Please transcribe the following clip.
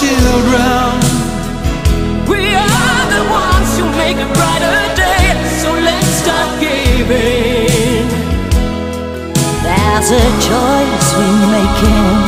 children. We are the ones who make a brighter day, so let's start giving. There's a choice we're making.